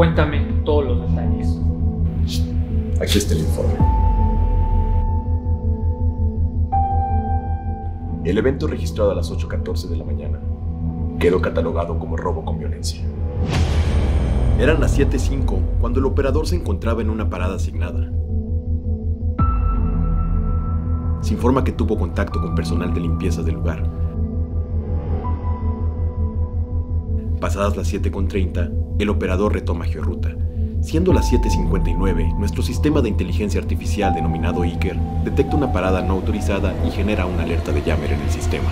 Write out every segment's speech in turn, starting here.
Cuéntame todos los detalles. Aquí está el informe. El evento registrado a las 8.14 de la mañana quedó catalogado como robo con violencia. Eran las 7.05 cuando el operador se encontraba en una parada asignada. Se informa que tuvo contacto con personal de limpieza del lugar. Pasadas las 7.30, el operador retoma georruta. Siendo las 7.59, nuestro sistema de inteligencia artificial denominado Iker detecta una parada no autorizada y genera una alerta de Jammer en el sistema.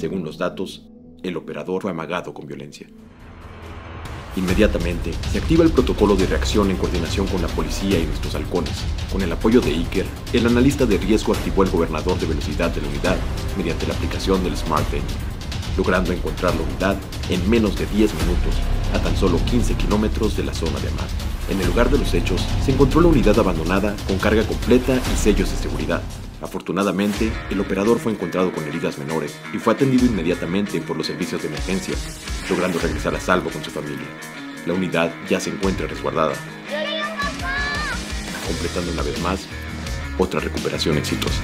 Según los datos, el operador fue amagado con violencia. Inmediatamente se activa el protocolo de reacción en coordinación con la policía y nuestros halcones. Con el apoyo de Iker, el analista de riesgo activó el gobernador de velocidad de la unidad mediante la aplicación del Smart Engine, logrando encontrar la unidad en menos de 10 minutos, a tan solo 15 kilómetros de la zona de Amad. En el lugar de los hechos se encontró la unidad abandonada con carga completa y sellos de seguridad. Afortunadamente, el operador fue encontrado con heridas menores y fue atendido inmediatamente por los servicios de emergencia, logrando regresar a salvo con su familia. La unidad ya se encuentra resguardada, completando una vez más otra recuperación exitosa.